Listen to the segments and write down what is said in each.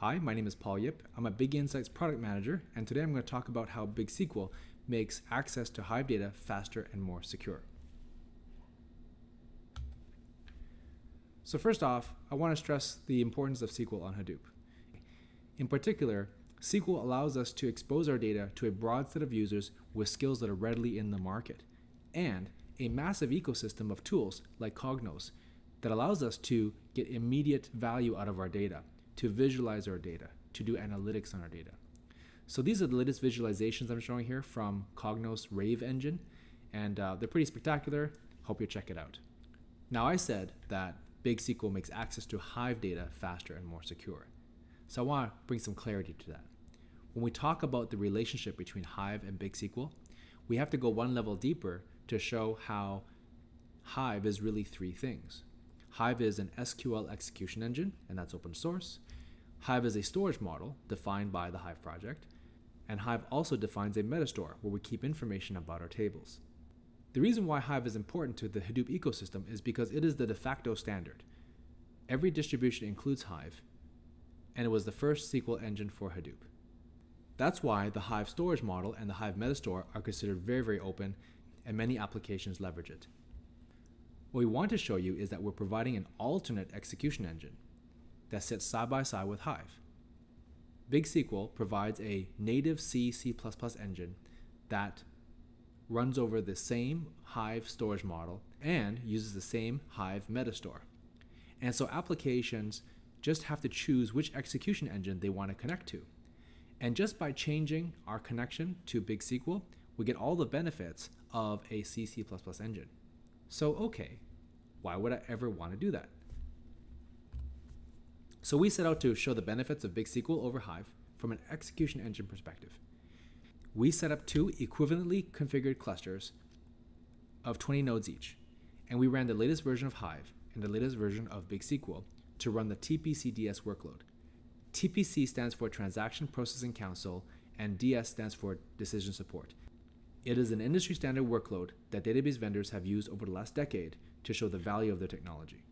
Hi, my name is Paul Yip. I'm a Big Insights product manager, and today I'm going to talk about how BigSQL makes access to Hive data faster and more secure. So first off, I want to stress the importance of SQL on Hadoop. In particular, SQL allows us to expose our data to a broad set of users with skills that are readily in the market, and a massive ecosystem of tools like Cognos that allows us to get immediate value out of our data, to visualize our data, to do analytics on our data. So these are the latest visualizations I'm showing here from Cognos Rave Engine, and uh, they're pretty spectacular. Hope you check it out. Now I said that BigSQL makes access to Hive data faster and more secure. So I want to bring some clarity to that. When we talk about the relationship between Hive and BigSQL, we have to go one level deeper to show how Hive is really three things. Hive is an SQL execution engine, and that's open source. Hive is a storage model defined by the Hive project. And Hive also defines a metastore where we keep information about our tables. The reason why Hive is important to the Hadoop ecosystem is because it is the de facto standard. Every distribution includes Hive, and it was the first SQL engine for Hadoop. That's why the Hive storage model and the Hive metastore are considered very, very open, and many applications leverage it. What we want to show you is that we're providing an alternate execution engine that sits side by side with Hive. BigSQL provides a native C, C++ engine that runs over the same Hive storage model and uses the same Hive metastore. And so applications just have to choose which execution engine they want to connect to. And just by changing our connection to BigSQL, we get all the benefits of a C, C++ engine. So, okay, why would I ever want to do that? So we set out to show the benefits of BigSQL over Hive from an execution engine perspective we set up two equivalently configured clusters of 20 nodes each, and we ran the latest version of Hive and the latest version of BigSQL to run the TPC-DS workload. TPC stands for Transaction Processing Council, and DS stands for Decision Support. It is an industry standard workload that database vendors have used over the last decade to show the value of their technology.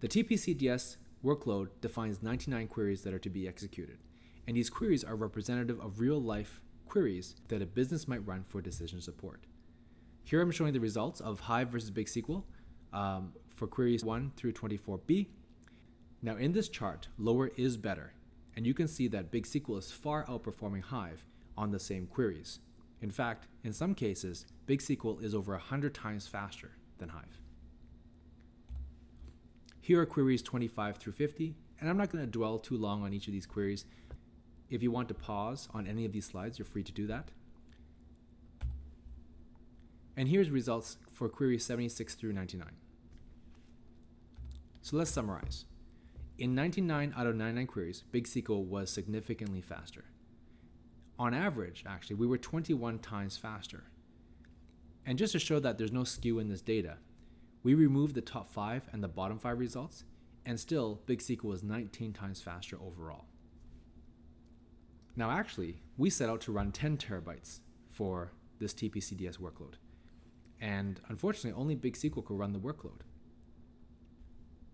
The TPC-DS workload defines 99 queries that are to be executed and these queries are representative of real life queries that a business might run for decision support. Here I'm showing the results of Hive versus BigSQL um, for queries 1 through 24b. Now in this chart, lower is better, and you can see that BigSQL is far outperforming Hive on the same queries. In fact, in some cases, BigSQL is over 100 times faster than Hive. Here are queries 25 through 50, and I'm not going to dwell too long on each of these queries if you want to pause on any of these slides, you're free to do that. And here's results for queries 76 through 99. So let's summarize. In 99 out of 99 queries, BigSQL was significantly faster. On average, actually, we were 21 times faster. And just to show that there's no skew in this data, we removed the top 5 and the bottom 5 results, and still BigSQL was 19 times faster overall. Now, actually, we set out to run 10 terabytes for this TPCDS workload. And unfortunately, only BigSQL could run the workload.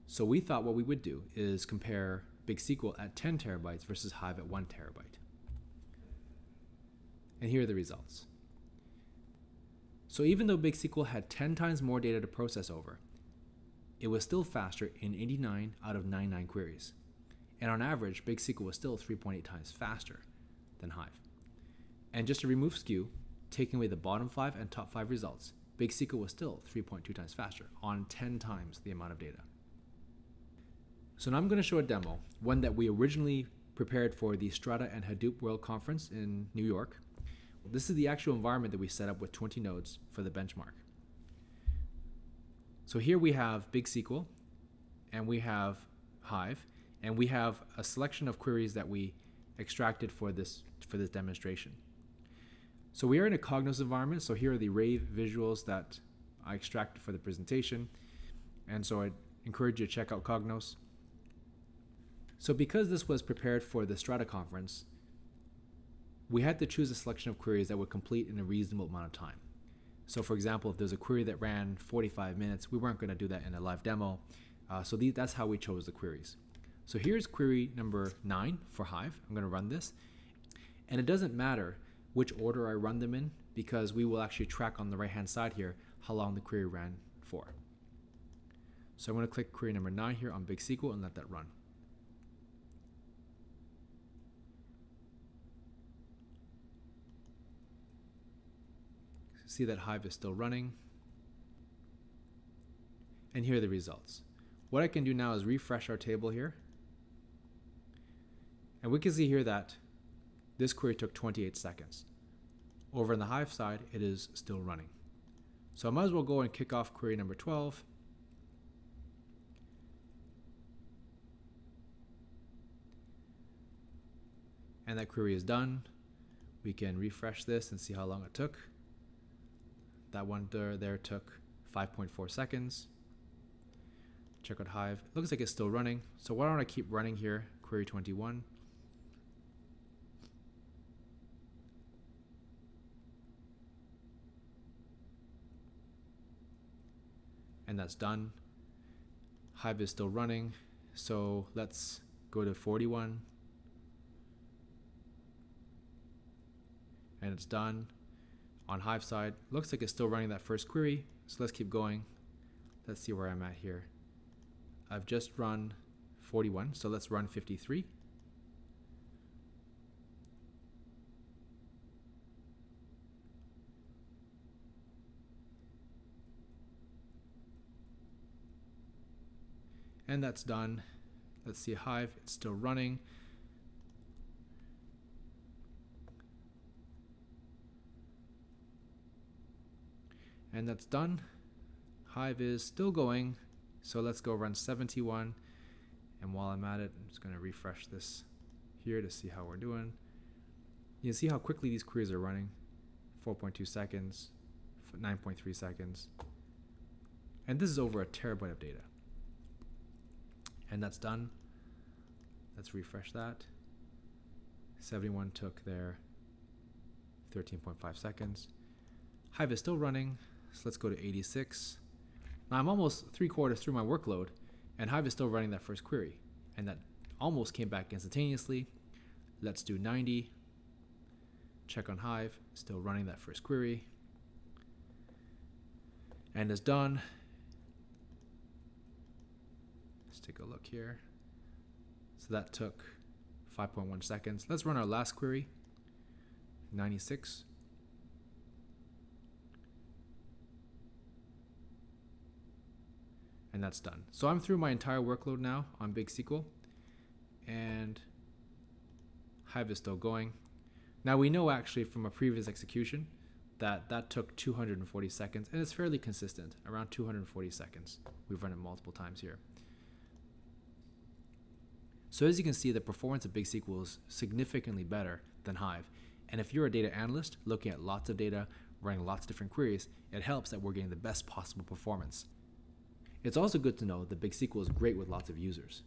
So we thought what we would do is compare BigSQL at 10 terabytes versus Hive at 1 terabyte. And here are the results. So even though BigSQL had 10 times more data to process over, it was still faster in 89 out of 99 queries. And on average, BigSQL was still 3.8 times faster than Hive. And just to remove skew, taking away the bottom five and top five results, BigSQL was still 3.2 times faster on 10 times the amount of data. So now I'm going to show a demo, one that we originally prepared for the Strata and Hadoop World Conference in New York. This is the actual environment that we set up with 20 nodes for the benchmark. So here we have BigSQL, and we have Hive, and we have a selection of queries that we extracted for this for this demonstration. So we are in a Cognos environment. So here are the Rave visuals that I extracted for the presentation. And so I encourage you to check out Cognos. So because this was prepared for the Strata conference, we had to choose a selection of queries that would complete in a reasonable amount of time. So for example, if there's a query that ran 45 minutes, we weren't going to do that in a live demo. Uh, so the, that's how we chose the queries. So here's query number nine for Hive. I'm going to run this. And it doesn't matter which order I run them in because we will actually track on the right hand side here how long the query ran for. So I'm going to click query number nine here on Big SQL and let that run. See that Hive is still running. And here are the results. What I can do now is refresh our table here. And we can see here that this query took 28 seconds. Over on the Hive side, it is still running. So I might as well go and kick off query number 12. And that query is done. We can refresh this and see how long it took. That one there, there took 5.4 seconds. Check out Hive. Looks like it's still running. So why don't I keep running here, query 21. And that's done. Hive is still running. So let's go to 41. And it's done on Hive side. Looks like it's still running that first query. So let's keep going. Let's see where I'm at here. I've just run 41, so let's run 53. And that's done. Let's see Hive, it's still running. And that's done. Hive is still going, so let's go run 71. And while I'm at it, I'm just going to refresh this here to see how we're doing. You can see how quickly these queries are running. 4.2 seconds, 9.3 seconds. And this is over a terabyte of data. And that's done. Let's refresh that. 71 took there 13.5 seconds. Hive is still running. So let's go to 86. Now I'm almost three quarters through my workload and Hive is still running that first query and that almost came back instantaneously. Let's do 90. Check on Hive, still running that first query. And it's done. Let's take a look here. So that took 5.1 seconds. Let's run our last query, 96. And that's done. So I'm through my entire workload now on Big SQL, and Hive is still going. Now we know actually from a previous execution that that took 240 seconds, and it's fairly consistent, around 240 seconds. We've run it multiple times here. So as you can see, the performance of Big SQL is significantly better than Hive. And if you're a data analyst looking at lots of data, running lots of different queries, it helps that we're getting the best possible performance. It's also good to know that Big SQL is great with lots of users.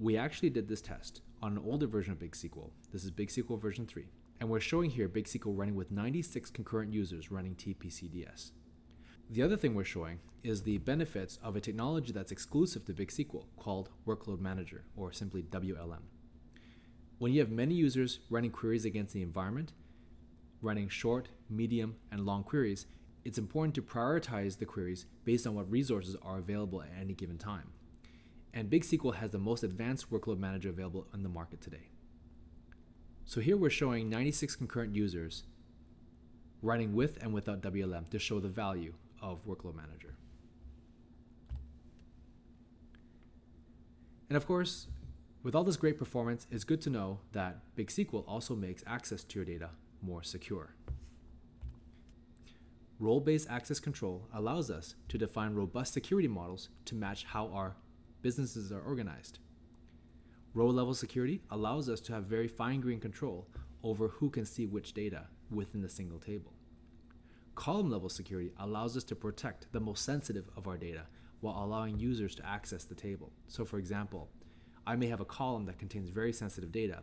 We actually did this test on an older version of Big SQL. This is Big SQL version 3. And we're showing here Big SQL running with 96 concurrent users running TPCDS. The other thing we're showing is the benefits of a technology that's exclusive to Big SQL called Workload Manager, or simply WLM. When you have many users running queries against the environment, running short, medium, and long queries, it's important to prioritize the queries based on what resources are available at any given time. And Big SQL has the most advanced workload manager available on the market today. So here we're showing 96 concurrent users running with and without WLM to show the value of Workload Manager. And of course, with all this great performance, it's good to know that Big SQL also makes access to your data more secure. Role-based access control allows us to define robust security models to match how our businesses are organized. Row-level security allows us to have very fine-grained control over who can see which data within the single table. Column-level security allows us to protect the most sensitive of our data while allowing users to access the table. So for example, I may have a column that contains very sensitive data,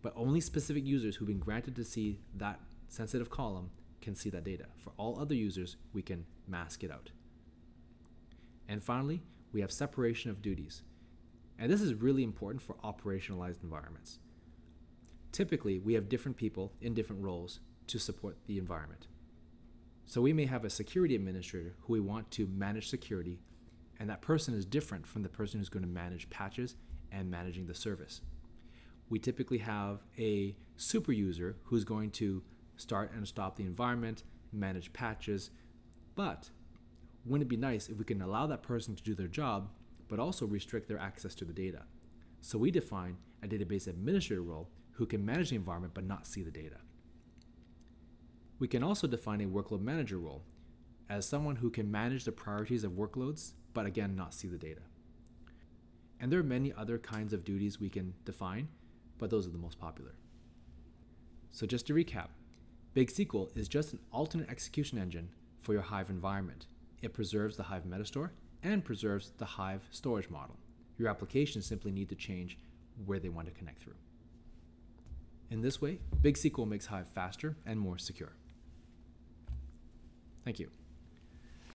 but only specific users who've been granted to see that sensitive column can see that data. For all other users, we can mask it out. And finally, we have separation of duties. And this is really important for operationalized environments. Typically, we have different people in different roles to support the environment. So we may have a security administrator who we want to manage security, and that person is different from the person who's going to manage patches and managing the service. We typically have a super user who's going to start and stop the environment, manage patches, but wouldn't it be nice if we can allow that person to do their job, but also restrict their access to the data? So we define a database administrator role who can manage the environment but not see the data. We can also define a workload manager role as someone who can manage the priorities of workloads, but again, not see the data. And there are many other kinds of duties we can define, but those are the most popular. So just to recap, BigSQL is just an alternate execution engine for your Hive environment. It preserves the Hive metastore and preserves the Hive storage model. Your applications simply need to change where they want to connect through. In this way, BigSQL makes Hive faster and more secure. Thank you.